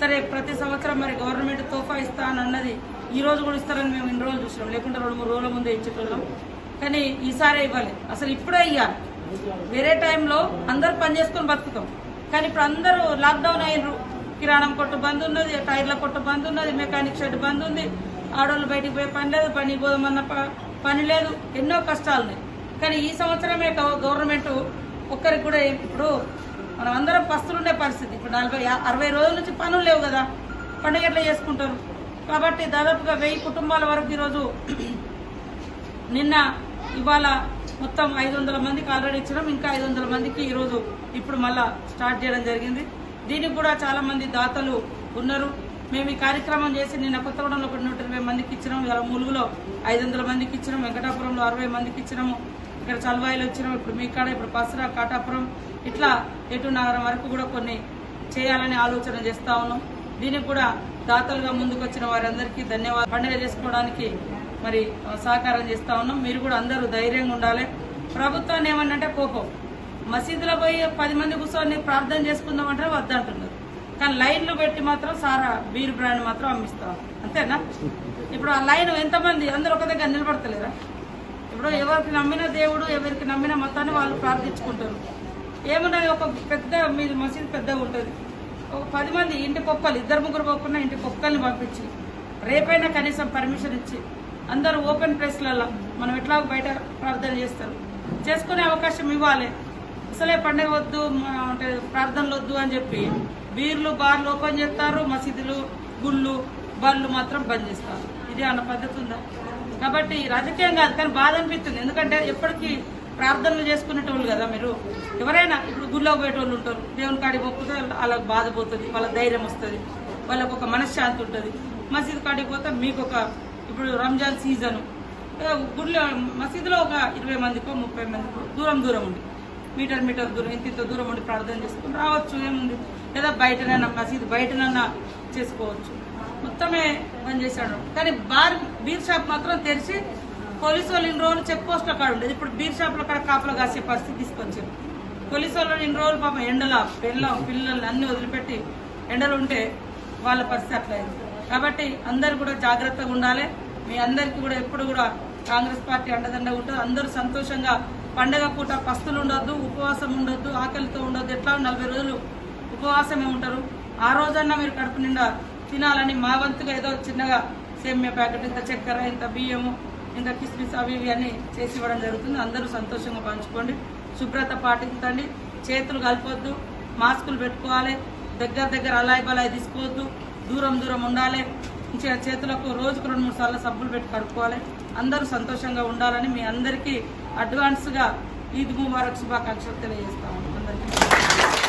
సరే ప్రతి సంవత్సరం మరి గవర్నమెంట్ తోఫా ఇస్తా అని అన్నది ఈ రోజు కూడా ఇస్తారని మేము ఇన్ని రోజులు చూసినాం లేకుంటే రెండు మూడు రోజుల ముందే ఇచ్చేటోళ్ళం కానీ ఈసారి ఇవ్వాలి. అసలు ఇప్పుడే ఇవ్వాలి వేరే టైంలో అందరు పని చేసుకొని బతుకుతాం. కానీ ఇప్పుడు అందరూ లాక్డౌన్ అయినరు కిరాణం కొట్టు బంద్ ఉన్నది టైర్ల కొట్టు బంద్ ఉన్నది మెకానిక్ షెడ్ బంద్ ఉంది. ఆడవాళ్ళు బయటికి పోయే పని లేదు పని పోదామన్న ప- పని లేదు. ఎన్నో కష్టాలు ఉన్నాయి కానీ ఈ సంవత్సరమే గవర్నమెంట్ ఒక్కరికి కూడా ఇప్పుడు మనం అందరం పస్తులుండే పరిస్థితి. ఇప్పుడు నలభై అరవై రోజుల నుంచి పనులు లేవు కదా. పండుగ ఎట్లా చేసుకుంటారు? కాబట్టి దాదాపుగా వెయ్యి కుటుంబాల వరకు ఈరోజు నిన్న ఇవాళ మొత్తం ఐదు వందల మందికి ఆల్రెడీ ఇచ్చడం ఇంకా ఐదు వందల మందికి ఈరోజు ఇప్పుడు మళ్ళా స్టార్ట్ చేయడం జరిగింది. దీనికి కూడా చాలామంది దాతలు ఉన్నారు. మేము ఈ కార్యక్రమం చేసి నిన్న కొత్తగూడెంలో ఒక నూట ఇరవై మందికి ఇచ్చినాము ఇలా ములుగులో ఐదు వందల మందికి ఇచ్చినాం. వెంకటాపురంలో అరవై మందికి ఇచ్చినాము. ఇక్కడ చల్వాయిలు వచ్చినాం ఇప్పుడు మీ కాడ ఇప్పుడు పసరా కాటాపురం ఇట్లా ఎటు నగరం వరకు కూడా కొన్ని చేయాలని ఆలోచన చేస్తా ఉన్నాం. దీనికి కూడా దాతలుగా ముందుకొచ్చిన వారందరికీ ధన్యవాదాలు. పండుగ చేసుకోవడానికి మరి సహకారం చేస్తా ఉన్నాం. మీరు కూడా అందరూ ధైర్యంగా ఉండాలి. ప్రభుత్వాన్ని ఏమన్నంటే కోపం. మసీదులో పోయి పది మంది కూర్చొని ప్రార్థన చేసుకుందామంటే వద్దంటున్నారు. కానీ లైన్లు పెట్టి మాత్రం సారా బీర్ బ్రాండ్ మాత్రం అమ్మిస్తాం. అంతేనా? ఇప్పుడు ఆ లైన్ ఎంతమంది అందరూ ఒక దగ్గర నిలబడతలేరా? ఇప్పుడు ఎవరికి నమ్మిన దేవుడు ఎవరికి నమ్మిన మతాన్ని వాళ్ళు ప్రార్థించుకుంటారు. ఏమున్నది ఒక పెద్ద మీది మసీదు పెద్దగా ఉంటుంది. ఒక పది మంది ఇంటి కుక్కలు ఇద్దరు ముగ్గురు పోకుండా ఇంటి కుక్కల్ని పంపించి రేపైనా కనీసం పర్మిషన్ ఇచ్చి అందరూ ఓపెన్ ప్లేస్లలో మనం ఎట్లా బయట ప్రార్థన చేస్తారు? చేసుకునే అవకాశం ఇవ్వాలి. అసలే పండగ వద్దు అంటే ప్రార్థనలు వద్దు అని చెప్పి బీర్లు బార్లు ఓపెన్ చేస్తారు మసీదులు గుళ్ళు బళ్ళు మాత్రం బంద్ చేస్తారు. ఇది అన్న పద్ధతి ఉందా? కాబట్టి రాజకీయం కాదు కానీ బాధ అనిపిస్తుంది. ఎందుకంటే ఎప్పటికీ ప్రార్థనలు చేసుకునేటోళ్ళు కదా మీరు. ఎవరైనా ఇప్పుడు గుళ్ళో పోయేటోళ్ళు ఉంటారు. దేవుని కాడి పోతే వాళ్ళకి బాధ పోతుంది వాళ్ళ ధైర్యం వస్తుంది వాళ్ళకు ఒక మనశ్శాంతి ఉంటుంది. మసీదు కాడికి పోతే మీకు ఒక ఇప్పుడు రంజాన్ సీజను. గుడిలో మసీదులో ఒక ఇరవై మందికో ముప్పై మందికో దూరం దూరం ఉంది మీటర్ మీటర్ దూరం ఇంత ఇంత దూరం ఉండి ప్రార్థన చేసుకుని రావచ్చు ఏముంది? లేదా బయటనైనా మసీదు బయటనన్నా చేసుకోవచ్చు. మొత్తమే బంద్ చేశాడు. కానీ బార్ బీర్ షాప్ మాత్రం తెరిచి పోలీసు వాళ్ళు ఇన్ని రోజులు చెక్ పోస్ట్లో కాడ ఉండేది. ఇప్పుడు బీర్ షాప్లో కాడ కాపలు కాసే పరిస్థితి తీసుకొచ్చారు. పోలీసు వాళ్ళు ఇన్ని రోజులు పాపం ఎండల పిల్ల పిల్లల్ని అన్ని వదిలిపెట్టి ఎండలు ఉంటే వాళ్ళ పరిస్థితి అట్లయింది కాబట్టి అందరు కూడా జాగ్రత్తగా ఉండాలి. మీ అందరికీ కూడా ఎప్పుడు కూడా కాంగ్రెస్ పార్టీ అండదండగా ఉంటుంది. అందరూ సంతోషంగా పండగ పూట పస్తులు ఉండొద్దు ఉపవాసం ఉండొద్దు ఆకలితో ఉండొద్దు. ఎట్లా నలభై రోజులు ఉపవాసమే ఉంటారు. ఆ రోజన్నా మీరు కడుపు నిండా తినాలని మా వంతుగా ఏదో చిన్నగా సేమ్య ప్యాకెట్ ఇంత చక్కెర ఇంత బియ్యము ఇంత కిస్మిస్ అవి ఇవి అన్నీ చేసి ఇవ్వడం జరుగుతుంది. అందరూ సంతోషంగా పంచుకోండి. శుభ్రత పాటించండి. చేతులు కలపొద్దు. మాస్కులు పెట్టుకోవాలి. దగ్గర దగ్గర అలాయి బలాయి తీసుకోవద్దు. దూరం దూరం ఉండాలి. మంచిగా చేతులకు రోజుకు రెండు మూడు సార్లు సబ్బులు పెట్టి కడుక్కోవాలి. అందరూ సంతోషంగా ఉండాలని మీ అందరికీ అడ్వాన్స్గా ఈద్ ముబారక్ శుభాకాంక్షలు తెలియజేస్తాము. అందరికీ